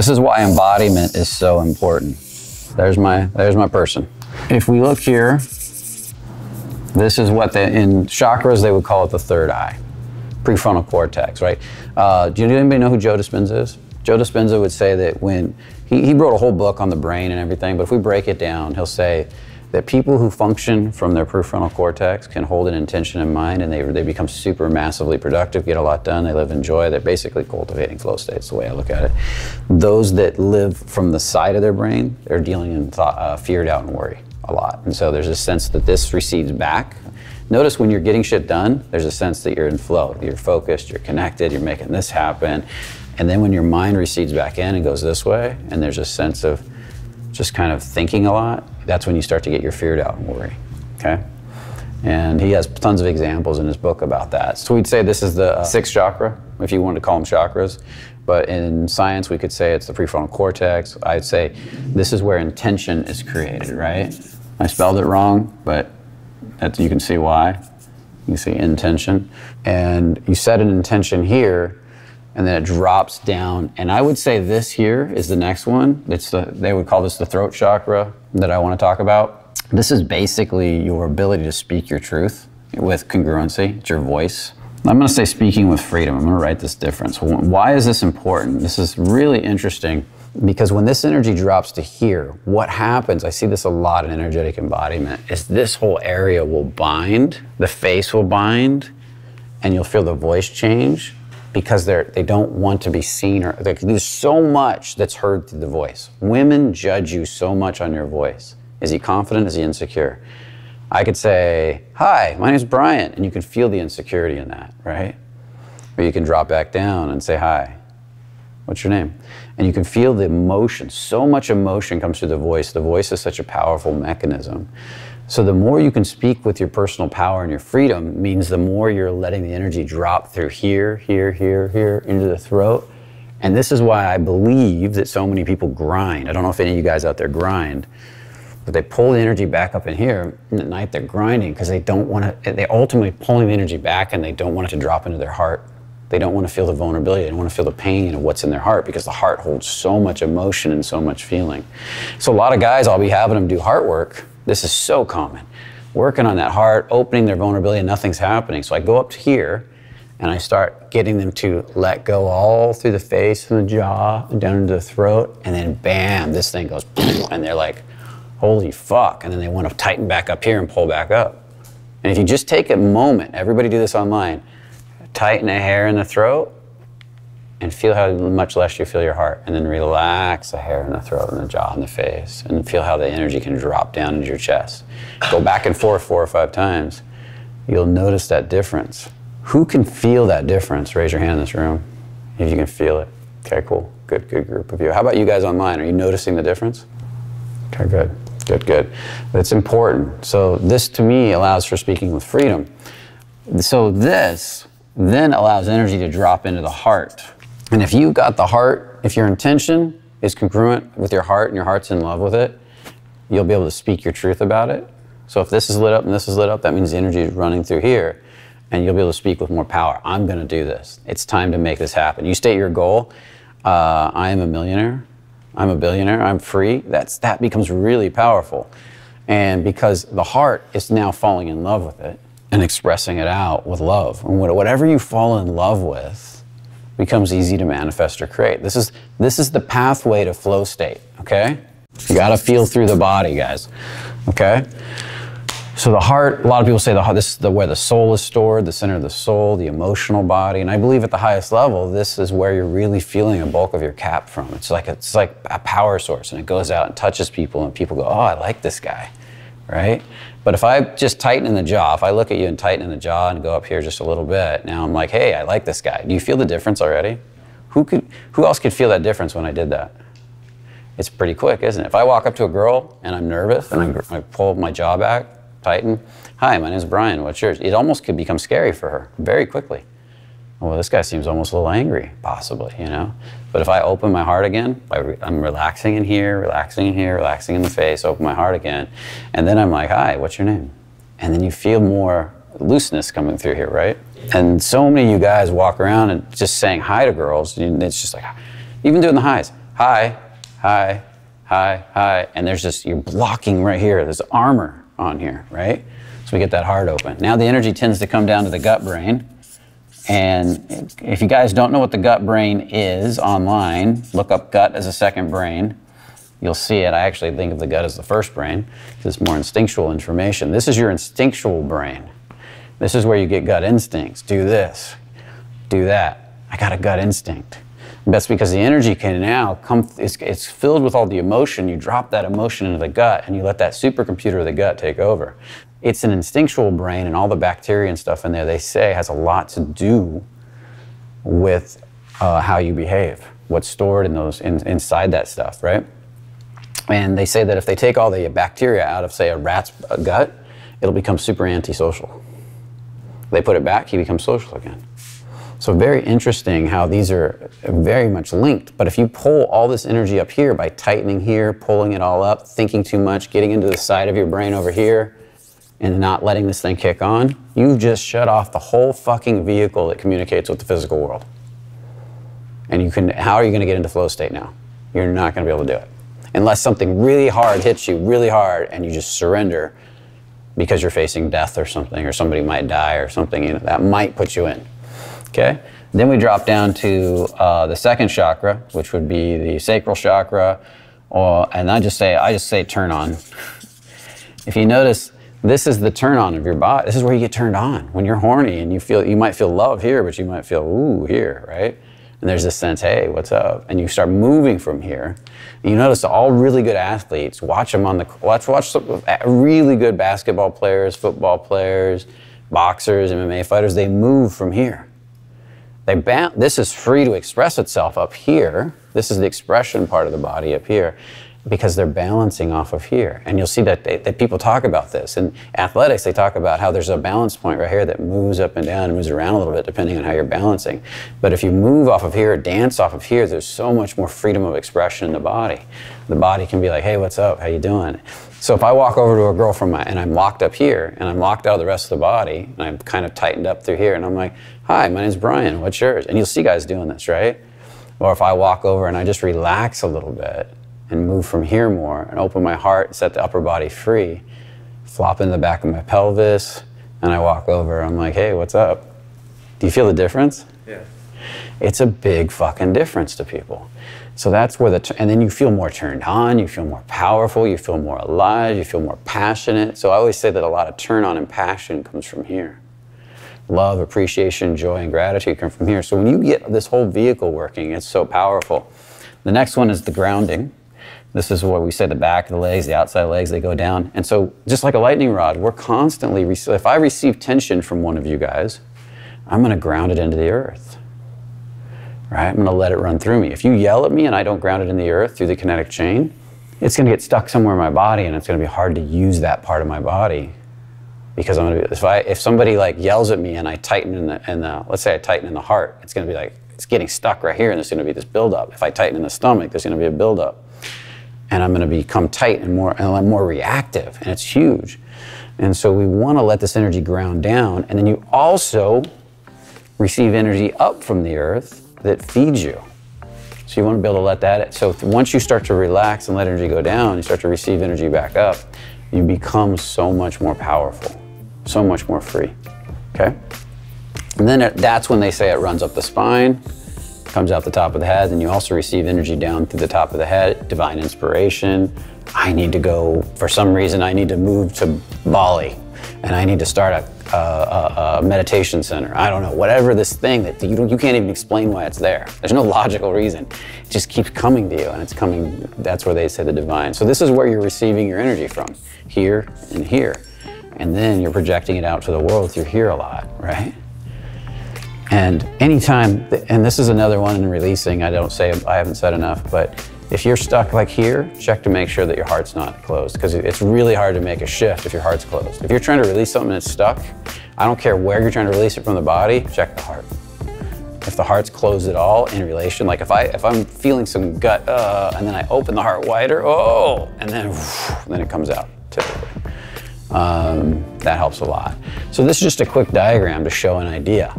This is why embodiment is so important. There's my there's my person. If we look here, this is what they, in chakras they would call it the third eye, prefrontal cortex, right? Uh, do anybody know who Joe Dispenza is? Joe Dispenza would say that when he, he wrote a whole book on the brain and everything, but if we break it down, he'll say that people who function from their prefrontal cortex can hold an intention in mind and they, they become super massively productive, get a lot done, they live in joy. They're basically cultivating flow states, the way I look at it. Those that live from the side of their brain, they're dealing in thought, uh, fear, doubt, and worry a lot. And so there's a sense that this recedes back. Notice when you're getting shit done, there's a sense that you're in flow. You're focused, you're connected, you're making this happen. And then when your mind recedes back in and goes this way, and there's a sense of just kind of thinking a lot, that's when you start to get your fear, out and worry. Okay? And he has tons of examples in his book about that. So we'd say this is the uh, sixth chakra, if you wanted to call them chakras. But in science, we could say it's the prefrontal cortex. I'd say this is where intention is created, right? I spelled it wrong, but you can see why. You see intention. And you set an intention here, and then it drops down. And I would say this here is the next one. It's the, they would call this the throat chakra that I want to talk about. This is basically your ability to speak your truth with congruency. It's your voice. I'm going to say speaking with freedom. I'm going to write this difference. Why is this important? This is really interesting because when this energy drops to here, what happens, I see this a lot in energetic embodiment, is this whole area will bind, the face will bind, and you'll feel the voice change because they're, they don't want to be seen or there's so much that's heard through the voice. Women judge you so much on your voice. Is he confident? Is he insecure? I could say, Hi, my name is Brian, and you can feel the insecurity in that, right? Or you can drop back down and say, Hi, what's your name? and you can feel the emotion. So much emotion comes through the voice. The voice is such a powerful mechanism. So the more you can speak with your personal power and your freedom means the more you're letting the energy drop through here, here, here, here into the throat. And this is why I believe that so many people grind. I don't know if any of you guys out there grind, but they pull the energy back up in here, at night they're grinding because they don't want to. they're ultimately pulling the energy back, and they don't want it to drop into their heart they don't want to feel the vulnerability. They don't want to feel the pain of what's in their heart because the heart holds so much emotion and so much feeling. So a lot of guys, I'll be having them do heart work. This is so common. Working on that heart, opening their vulnerability, and nothing's happening. So I go up to here and I start getting them to let go all through the face and the jaw and down into the throat, and then bam, this thing goes, and they're like, holy fuck. And then they want to tighten back up here and pull back up. And if you just take a moment, everybody do this online, tighten a hair in the throat and feel how much less you feel your heart. And then relax the hair in the throat and the jaw and the face and feel how the energy can drop down into your chest. Go back and forth four or five times. You'll notice that difference. Who can feel that difference? Raise your hand in this room if you can feel it. Okay, cool. Good, good group of you. How about you guys online? Are you noticing the difference? Okay, good. Good, good. It's important. So, this to me allows for speaking with freedom. So, this then allows energy to drop into the heart. And if you've got the heart, if your intention is congruent with your heart and your heart's in love with it, you'll be able to speak your truth about it. So if this is lit up and this is lit up, that means the energy is running through here and you'll be able to speak with more power. I'm going to do this. It's time to make this happen. You state your goal. Uh, I am a millionaire. I'm a billionaire. I'm free. That's, that becomes really powerful. And because the heart is now falling in love with it, and expressing it out with love. And whatever you fall in love with becomes easy to manifest or create. This is, this is the pathway to flow state, okay? You gotta feel through the body, guys, okay? So the heart, a lot of people say the heart, this is the, where the soul is stored, the center of the soul, the emotional body. And I believe at the highest level, this is where you're really feeling a bulk of your cap from. It's like, it's like a power source and it goes out and touches people and people go, oh, I like this guy, right? But if I just tighten in the jaw, if I look at you and tighten in the jaw and go up here just a little bit, now I'm like, hey, I like this guy. Do you feel the difference already? Who could, who else could feel that difference when I did that? It's pretty quick, isn't it? If I walk up to a girl and I'm nervous and I, I pull my jaw back, tighten, hi, my name is Brian. What's yours? It almost could become scary for her very quickly. Well, this guy seems almost a little angry, possibly, you know. But if I open my heart again, I'm relaxing in here, relaxing in here, relaxing in the face, open my heart again. And then I'm like, hi, what's your name? And then you feel more looseness coming through here, right? And so many of you guys walk around and just saying hi to girls. It's just like, even doing the highs. hi, high, high, high. And there's this, you're blocking right here. There's armor on here, right? So we get that heart open. Now the energy tends to come down to the gut brain. And if you guys don't know what the gut brain is online, look up gut as a second brain. You'll see it. I actually think of the gut as the first brain. It's more instinctual information. This is your instinctual brain. This is where you get gut instincts. Do this, do that. I got a gut instinct. That's because the energy can now come, it's, it's filled with all the emotion. You drop that emotion into the gut and you let that supercomputer of the gut take over. It's an instinctual brain, and all the bacteria and stuff in there, they say, has a lot to do with uh, how you behave, what's stored in those in, inside that stuff, right? And they say that if they take all the bacteria out of, say, a rat's gut, it'll become super antisocial. They put it back, he becomes social again. So very interesting how these are very much linked. But if you pull all this energy up here by tightening here, pulling it all up, thinking too much, getting into the side of your brain over here, and not letting this thing kick on, you've just shut off the whole fucking vehicle that communicates with the physical world. And you can, how are you going to get into flow state now? You're not going to be able to do it. Unless something really hard hits you really hard and you just surrender because you're facing death or something, or somebody might die or something, you know, that might put you in. Okay? Then we drop down to uh, the second chakra, which would be the sacral chakra, or, and I just say, I just say turn on. If you notice, this is the turn on of your body. This is where you get turned on when you're horny and you feel, you might feel love here, but you might feel ooh here, right? And there's this sense, hey, what's up? And you start moving from here. You notice all really good athletes, watch them on the, watch, watch some really good basketball players, football players, boxers, MMA fighters, they move from here. They this is free to express itself up here. This is the expression part of the body up here because they're balancing off of here. And you'll see that, they, that people talk about this. In athletics, they talk about how there's a balance point right here that moves up and down and moves around a little bit depending on how you're balancing. But if you move off of here, dance off of here, there's so much more freedom of expression in the body. The body can be like, hey, what's up? How you doing? So if I walk over to a girl from my, and I'm locked up here and I'm locked out of the rest of the body and I'm kind of tightened up through here and I'm like, hi, my name's Brian, what's yours? And you'll see guys doing this, right? Or if I walk over and I just relax a little bit and move from here more and open my heart, set the upper body free, flop in the back of my pelvis, and I walk over. I'm like, hey, what's up? Do you feel the difference? Yeah. It's a big fucking difference to people. So that's where the, and then you feel more turned on, you feel more powerful, you feel more alive, you feel more passionate. So I always say that a lot of turn on and passion comes from here. Love, appreciation, joy, and gratitude come from here. So when you get this whole vehicle working, it's so powerful. The next one is the grounding. This is what we say the back of the legs, the outside legs, they go down. And so, just like a lightning rod, we're constantly, if I receive tension from one of you guys, I'm going to ground it into the earth. Right? I'm going to let it run through me. If you yell at me and I don't ground it in the earth through the kinetic chain, it's going to get stuck somewhere in my body and it's going to be hard to use that part of my body because I'm going to be, if I, if somebody like yells at me and I tighten in the, in the, let's say I tighten in the heart, it's going to be like, it's getting stuck right here and there's going to be this buildup. If I tighten in the stomach, there's going to be a buildup and I'm going to become tight and more and more reactive, and it's huge. And so we want to let this energy ground down, and then you also receive energy up from the earth that feeds you. So you want to be able to let that. So once you start to relax and let energy go down, you start to receive energy back up. You become so much more powerful, so much more free. Okay. And then it, that's when they say it runs up the spine comes out the top of the head, and you also receive energy down through the top of the head, divine inspiration. I need to go, for some reason, I need to move to Bali, and I need to start a, a, a meditation center. I don't know, whatever this thing that you, you can't even explain why it's there. There's no logical reason. It just keeps coming to you, and it's coming, that's where they say the divine. So this is where you're receiving your energy from, here and here. And then you're projecting it out to the world through here a lot, right? And anytime, and this is another one in releasing, I don't say, I haven't said enough, but if you're stuck like here, check to make sure that your heart's not closed because it's really hard to make a shift if your heart's closed. If you're trying to release something that's stuck, I don't care where you're trying to release it from the body, check the heart. If the heart's closed at all in relation, like if I if I'm feeling some gut, uh, and then I open the heart wider, oh, and then then it comes out typically. Um, that helps a lot. So this is just a quick diagram to show an idea.